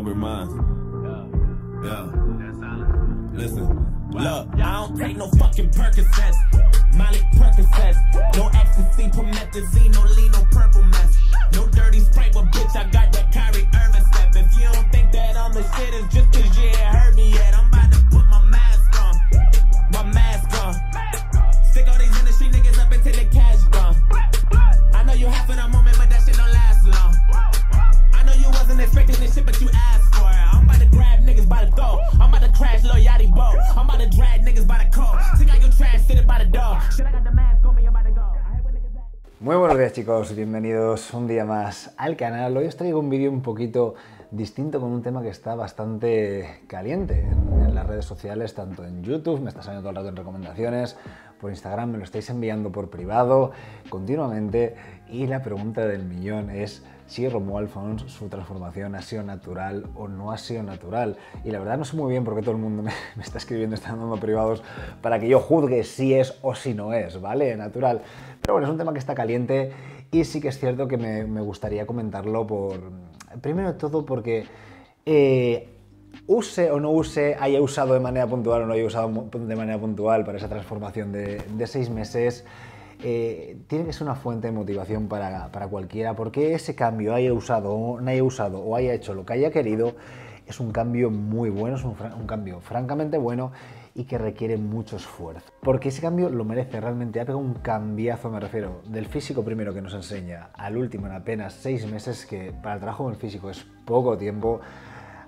sober minds. Yeah. Listen. Look, I don't take no fucking Percocets. Molly Percocets. No ecstasy, promethazine, no lean, no purple mess. No dirty spray, but bitch, I got that chicos, bienvenidos un día más al canal. Hoy os traigo un vídeo un poquito distinto con un tema que está bastante caliente en, las redes sociales, tanto en YouTube, me está saliendo todo el rato en recomendaciones, por Instagram me lo estáis enviando por privado continuamente y la pregunta del millón es si Romuald Fons su transformación ha sido natural o no ha sido natural. Y la verdad no sé muy bien por qué todo el mundo me, está escribiendo, está dando privados para que yo juzgue si es o si no es, ¿vale? Natural. Pero bueno, es un tema que está caliente y sí que es cierto que me, gustaría comentarlo por... Primero de todo porque... eh, use o no use, haya usado de manera puntual o no haya usado de manera puntual para esa transformación de seis meses, eh, tiene que ser una fuente de motivación para, para, cualquiera, porque ese cambio haya usado o no haya usado o haya hecho lo que haya querido, es un cambio muy bueno, es un, un cambio francamente bueno y que requiere mucho esfuerzo. Porque ese cambio lo merece realmente, ha pegado un cambiazo, me refiero, del físico primero que nos enseña al último en apenas seis meses, que para el trabajo con el físico es poco tiempo,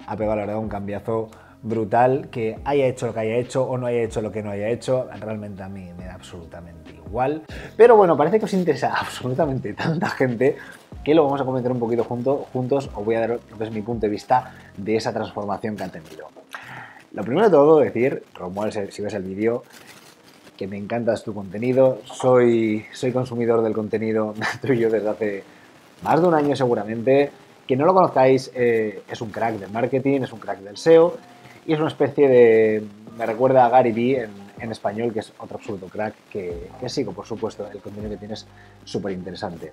ha pegado la verdad un cambiazo brutal que haya hecho lo que haya hecho o no haya hecho lo que no haya hecho, realmente a mí me da absolutamente igual. Pero bueno, parece que os interesa absolutamente tanta gente que lo vamos a comentar un poquito junto, juntos, os voy a dar es mi punto de vista de esa transformación que ha tenido. Lo primero de todo, decir, Romuald, si ves el vídeo, que me encanta tu contenido, soy, soy consumidor del contenido tuyo desde hace más de un año seguramente, quien no lo conozcáis eh, es un crack del marketing, es un crack del SEO y es una especie de... me recuerda a Gary Vee en, en español, que es otro absoluto crack que, que, sigo, por supuesto, el contenido que tienes es súper interesante.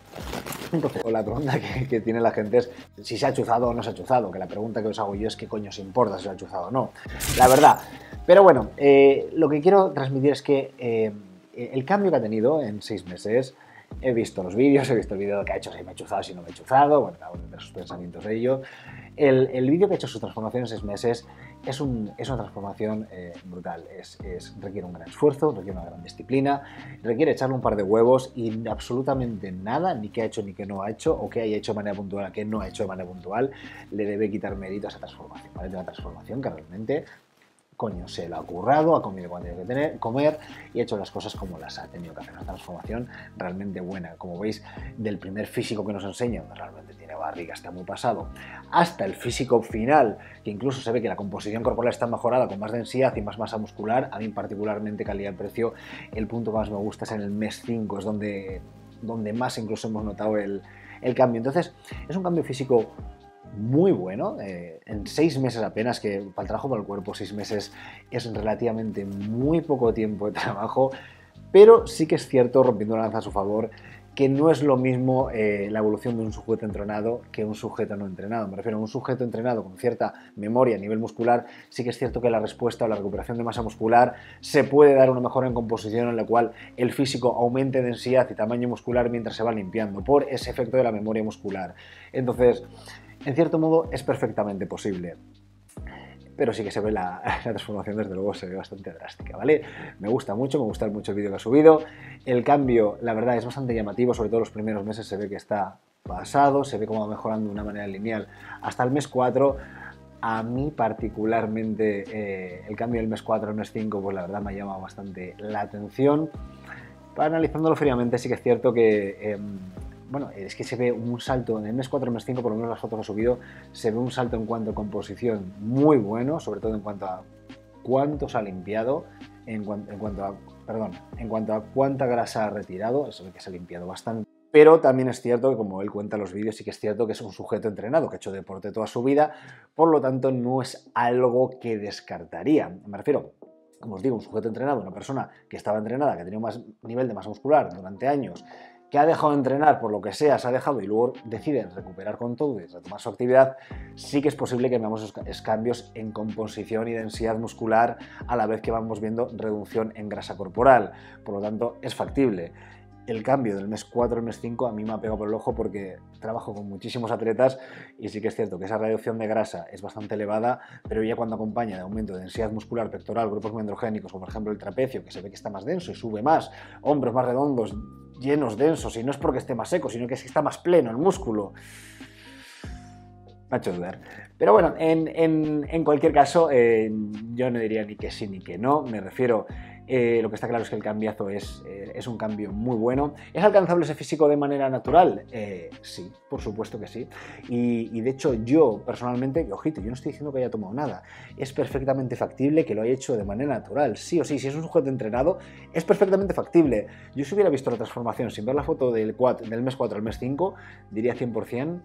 Entonces, la pregunta que, que, tiene la gente es si se ha chuzado o no se ha chuzado, que la pregunta que os hago yo es qué coño os importa si se ha chuzado o no, la verdad. Pero bueno, eh, lo que quiero transmitir es que eh, el cambio que ha tenido en seis meses he visto los vídeos, he visto el vídeo que ha hecho si me he chuzado, si no me he chuzado, bueno, cada sus pensamientos de ello. El, el vídeo que ha hecho su transformación en seis meses es, un, es una transformación eh, brutal, es, es, requiere un gran esfuerzo, requiere una gran disciplina, requiere echarle un par de huevos y absolutamente nada, ni que ha hecho ni que no ha hecho, o que haya hecho de manera puntual, que no ha hecho de manera puntual, le debe quitar mérito a esa transformación, ¿vale? De una transformación que realmente coño, se lo ha currado, ha comido cuando tiene que tener, comer y ha hecho las cosas como las ha tenido que hacer. Una transformación realmente buena. Como veis, del primer físico que nos enseña, realmente tiene barriga, está muy pasado, hasta el físico final, que incluso se ve que la composición corporal está mejorada con más densidad y más masa muscular. A mí particularmente calidad-precio, el punto que más me gusta es en el mes 5, es donde, donde más incluso hemos notado el, el cambio. Entonces, es un cambio físico muy bueno, eh, en seis meses apenas, que para el trabajo para el cuerpo seis meses es relativamente muy poco tiempo de trabajo, pero sí que es cierto, rompiendo la lanza a su favor, que no es lo mismo eh, la evolución de un sujeto entrenado que un sujeto no entrenado. Me refiero a un sujeto entrenado con cierta memoria a nivel muscular, sí que es cierto que la respuesta a la recuperación de masa muscular se puede dar una mejora en composición en la cual el físico aumente densidad y tamaño muscular mientras se va limpiando por ese efecto de la memoria muscular. Entonces, en cierto modo es perfectamente posible. Pero sí que se ve la, transformación, desde luego se ve bastante drástica, ¿vale? Me gusta mucho, me gusta mucho el vídeo que ha subido. El cambio, la verdad, es bastante llamativo, sobre todo los primeros meses se ve que está pasado, se ve como va mejorando de una manera lineal. Hasta el mes 4, a mí particularmente, eh, el cambio del mes 4 al mes 5, pues la verdad me ha llamado bastante la atención. Analizándolo fríamente, sí que es cierto que... Eh, bueno, es que se ve un salto en el mes 4, mes 5, por lo menos las fotos he subido, se ve un salto en cuanto a composición muy bueno, sobre todo en cuanto a cuánto se ha limpiado, en, cuanto, a, perdón, en cuanto a cuánta grasa ha retirado, eso es que se ha limpiado bastante. Pero también es cierto que, como él cuenta en los vídeos, sí que es cierto que es un sujeto entrenado, que ha hecho deporte toda su vida, por lo tanto no es algo que descartaría. Me refiero, como os digo, un sujeto entrenado, una persona que estaba entrenada, que ha tenido más nivel de masa muscular durante años, que ha dejado de entrenar por lo que sea, se ha dejado y luego decide recuperar con todo y retomar su actividad, sí que es posible que veamos cambios en composición y densidad muscular a la vez que vamos viendo reducción en grasa corporal. Por lo tanto, es factible el cambio del mes 4 al mes 5 a mí me ha pegado por el ojo porque trabajo con muchísimos atletas y sí que es cierto que esa reducción de grasa es bastante elevada, pero ya cuando acompaña de aumento de densidad muscular pectoral, grupos muy androgénicos, como por ejemplo el trapecio, que se ve que está más denso y sube más, hombros más redondos, llenos, densos, y no es porque esté más seco, sino que es que está más pleno el músculo. Me ha hecho dudar. Pero bueno, en, cualquier caso, eh, yo no diría ni que sí ni que no. Me refiero eh, lo que está claro es que el cambiazo es, eh, es, un cambio muy bueno. ¿Es alcanzable ese físico de manera natural? Eh, sí, por supuesto que sí. Y, de hecho yo personalmente, ojito, yo no estoy diciendo que haya tomado nada. Es perfectamente factible que lo haya hecho de manera natural. Sí o sí, si es un sujeto entrenado, es perfectamente factible. Yo si hubiera visto la transformación sin ver la foto del, mes 4 al mes 5, diría 100%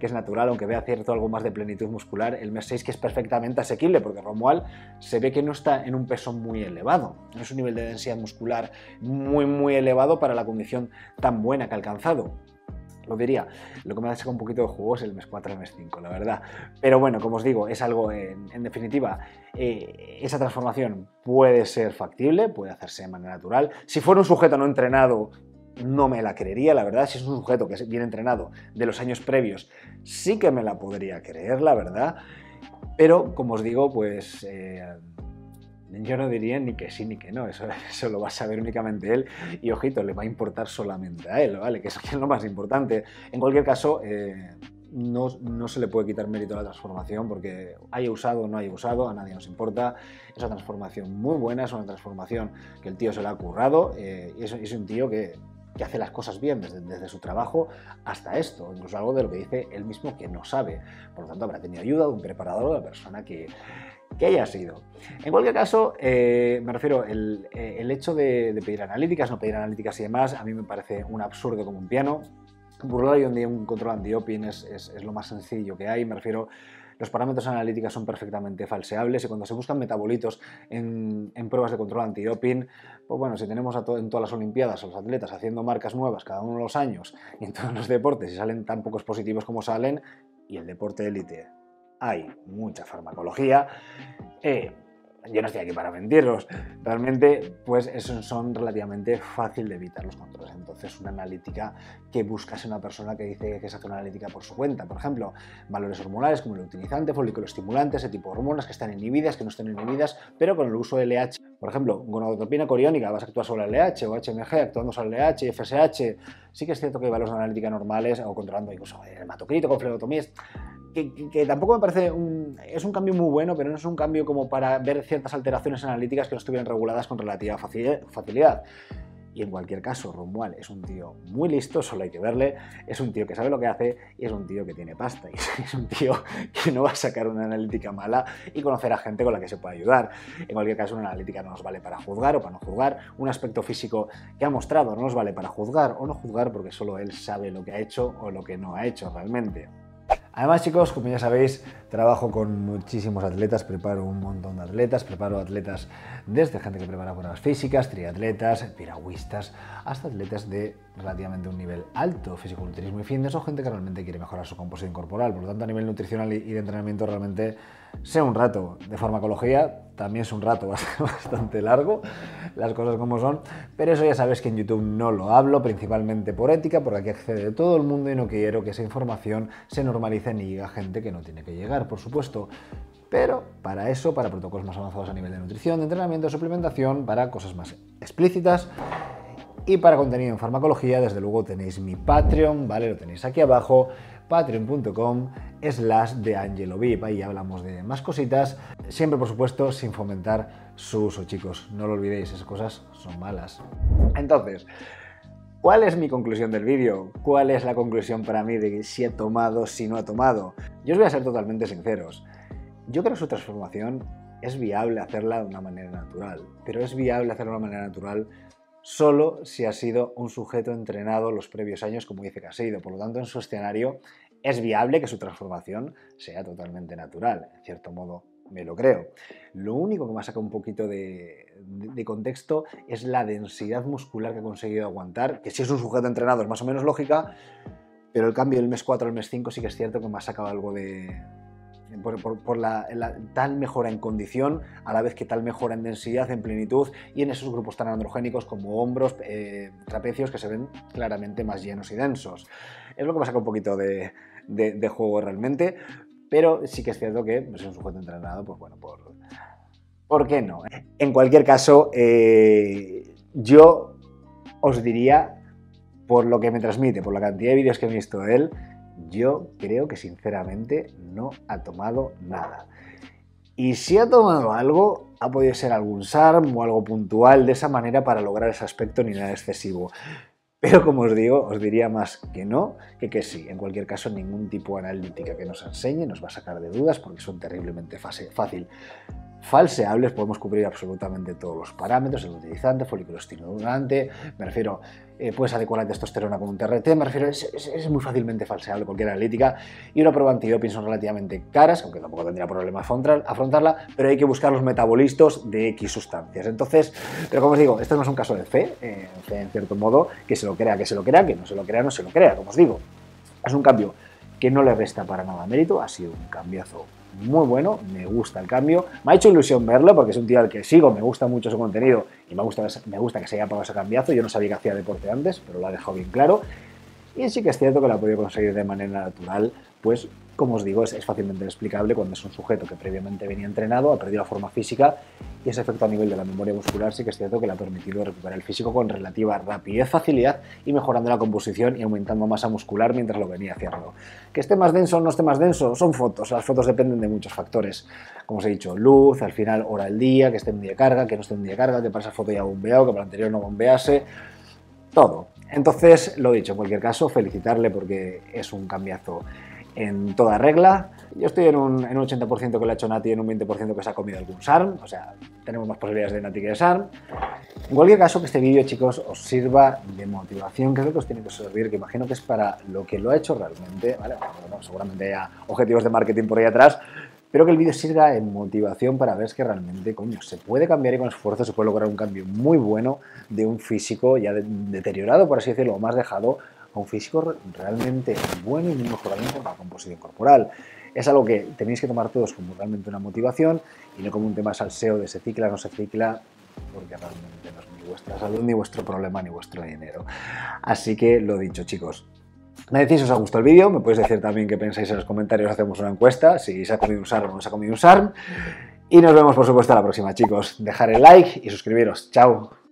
que es natural, aunque vea cierto algo más de plenitud muscular. El mes 6 que es perfectamente asequible, porque Romual se ve que no está en un peso muy elevado es un nivel de densidad muscular muy, muy elevado para la condición tan buena que ha alcanzado lo diría. Lo que me ha sacado un poquito de juego es el mes 4 y el mes 5, la verdad. Pero bueno, como os digo, es algo, en, definitiva, eh, esa transformación puede ser factible, puede hacerse de manera natural. Si fuera un sujeto no entrenado, no me la creería, la verdad. Si es un sujeto que es bien entrenado de los años previos, sí que me la podría creer, la verdad. Pero, como os digo, pues... Eh, yo no diría ni que sí ni que no, eso, eso, lo va a saber únicamente él y ojito, le va a importar solamente a él, ¿vale? Que eso es lo más importante. En cualquier caso, eh, no, no, se le puede quitar mérito a la transformación porque haya usado o no haya usado, a nadie nos importa. Es una transformación muy buena, es una transformación que el tío se la ha currado eh, y es, un tío que, que hace las cosas bien desde, desde, su trabajo hasta esto, incluso algo de lo que dice él mismo que no sabe. Por lo tanto, habrá tenido ayuda de un preparador, de la persona que, que haya sido. En cualquier caso, eh, me refiero, el, eh, el hecho de, pedir analíticas, no pedir analíticas y demás, a mí me parece un absurdo como un piano. Burlar día un control anti-doping es, es, lo más sencillo que hay, me refiero los parámetros analíticos son perfectamente falseables y cuando se buscan metabolitos en, en pruebas de control antidoping, pues bueno, si tenemos a en todas las Olimpiadas a los atletas haciendo marcas nuevas cada uno de los años y en todos los deportes y salen tan pocos positivos como salen, y el deporte élite hay mucha farmacología. Eh, yo no estoy aquí para mentirlos. Realmente, pues esos son relativamente fácil de evitar los controles. Entonces, una analítica que buscase una persona que dice que se hace una analítica por su cuenta. Por ejemplo, valores hormonales como el utilizante, folículo estimulante, ese tipo de hormonas que están inhibidas, que no están inhibidas, pero con el uso de LH. Por ejemplo, gonadotropina coriónica, vas a actuar sobre el LH o HMG actuando sobre el LH, FSH. Sí que es cierto que hay valores de analítica normales o controlando incluso el hematocrito con flebotomías que, tampoco me parece un, es un cambio muy bueno, pero no es un cambio como para ver ciertas alteraciones analíticas que no estuvieran reguladas con relativa facilidad. Y en cualquier caso, Romual es un tío muy listo, solo hay que verle, es un tío que sabe lo que hace y es un tío que tiene pasta. Y es un tío que no va a sacar una analítica mala y conocer a gente con la que se puede ayudar. En cualquier caso, una analítica no nos vale para juzgar o para no juzgar. Un aspecto físico que ha mostrado no nos vale para juzgar o no juzgar porque solo él sabe lo que ha hecho o lo que no ha hecho realmente. Además, chicos, como ya sabéis, trabajo con muchísimos atletas, preparo un montón de atletas, preparo atletas desde gente que prepara pruebas físicas, triatletas, piragüistas, hasta atletas de relativamente un nivel alto, físico-culturismo y fitness, o gente que realmente quiere mejorar su composición corporal. Por lo tanto, a nivel nutricional y de entrenamiento realmente sea un rato. De farmacología también es un rato bastante largo, las cosas como son, pero eso ya sabes que en YouTube no lo hablo, principalmente por ética, porque aquí accede todo el mundo y no quiero que esa información se normalice ni llegue a gente que no tiene que llegar, por supuesto. Pero para eso, para protocolos más avanzados a nivel de nutrición, de entrenamiento, de suplementación, para cosas más explícitas, y para contenido en farmacología, desde luego tenéis mi Patreon, ¿vale? Lo tenéis aquí abajo patreon.com slash de Angelo VIP. Ahí hablamos de más cositas, siempre por supuesto sin fomentar su uso, chicos. No lo olvidéis, esas cosas son malas. Entonces, ¿cuál es mi conclusión del vídeo? ¿Cuál es la conclusión para mí de si he tomado, si no he tomado? Yo os voy a ser totalmente sinceros. Yo creo que su transformación es viable hacerla de una manera natural, pero es viable hacerla de una manera natural solo si ha sido un sujeto entrenado los previos años como dice que ha sido. Por lo tanto, en su escenario es viable que su transformación sea totalmente natural. En cierto modo, me lo creo. Lo único que me ha sacado un poquito de, de, contexto es la densidad muscular que ha conseguido aguantar, que si es un sujeto entrenado es más o menos lógica, pero el cambio del mes 4 al mes 5 sí que es cierto que me ha sacado algo de, por, la, tal mejora en condición, a la vez que tal mejora en densidad, en plenitud y en esos grupos tan androgénicos como hombros, eh, trapecios que se ven claramente más llenos y densos. Es lo que me saca un poquito de, juego realmente, pero sí que es cierto que pues, es un sujeto entrenado, pues bueno, por, ¿por qué no? En cualquier caso, eh, yo os diría, por lo que me transmite, por la cantidad de vídeos que he visto de él, yo creo que sinceramente no ha tomado nada. Y si ha tomado algo, ha podido ser algún SARM o algo puntual de esa manera para lograr ese aspecto ni nada excesivo. Pero como os digo, os diría más que no que que sí. En cualquier caso, ningún tipo de analítica que nos enseñe nos va a sacar de dudas porque son terriblemente fácil falseables, podemos cubrir absolutamente todos los parámetros, el utilizante, folículo estimulante, me refiero, eh, puedes adecuar la testosterona con un TRT, me refiero, es, muy fácilmente falseable cualquier analítica y una prueba antidoping son relativamente caras, aunque tampoco tendría problema afrontarla, pero hay que buscar los metabolistas de X sustancias. Entonces, pero como os digo, esto no es un caso de fe, eh, fe en cierto modo, que se lo crea, que se lo crea, que no se lo crea, no se lo crea, como os digo. Es un cambio que no le resta para nada mérito, ha sido un cambiazo muy bueno, me gusta el cambio. Me ha hecho ilusión verlo porque es un tío al que sigo, me gusta mucho su contenido y me gusta, me gusta que se haya pagado ese cambiazo. Yo no sabía que hacía deporte antes, pero lo ha dejado bien claro. Y sí que es cierto que lo ha podido conseguir de manera natural, pues como os digo, es, fácilmente explicable cuando es un sujeto que previamente venía entrenado, ha perdido la forma física y ese efecto a nivel de la memoria muscular sí que es cierto que le ha permitido recuperar el físico con relativa rapidez, facilidad y mejorando la composición y aumentando masa muscular mientras lo venía haciendo. Que esté más denso o no esté más denso, son fotos, las fotos dependen de muchos factores. Como os he dicho, luz, al final hora del día, que esté en día de carga, que no esté en día de carga, que para esa foto ya bombeado, que para la anterior no bombease, todo. Entonces, lo dicho, en cualquier caso, felicitarle porque es un cambiazo en toda regla. Yo estoy en un, en un 80% que le ha hecho Nati y en un 20% que se ha comido algún SARM, o sea, tenemos más posibilidades de Nati que de SARM. En cualquier caso, que este vídeo, chicos, os sirva de motivación, que es lo que os tiene que servir, que imagino que es para lo que lo ha hecho realmente, ¿vale? Bueno, seguramente haya objetivos de marketing por ahí atrás, pero que el vídeo sirva en motivación para ver que realmente, coño, se puede cambiar y con esfuerzo se puede lograr un cambio muy bueno de un físico ya deteriorado, por así decirlo, o más dejado a un físico realmente bueno y muy mejoramiento en la composición corporal. Es algo que tenéis que tomar todos como realmente una motivación y no como un tema salseo de se cicla, no se cicla, porque realmente no es ni vuestra salud, ni vuestro problema, ni vuestro dinero. Así que lo dicho, chicos. Me decís si os ha gustado el vídeo, me podéis decir también qué pensáis en los comentarios, hacemos una encuesta, si se ha comido un o no se ha comido un. Y nos vemos, por supuesto, la próxima, chicos. Dejar el like y suscribiros. Chao.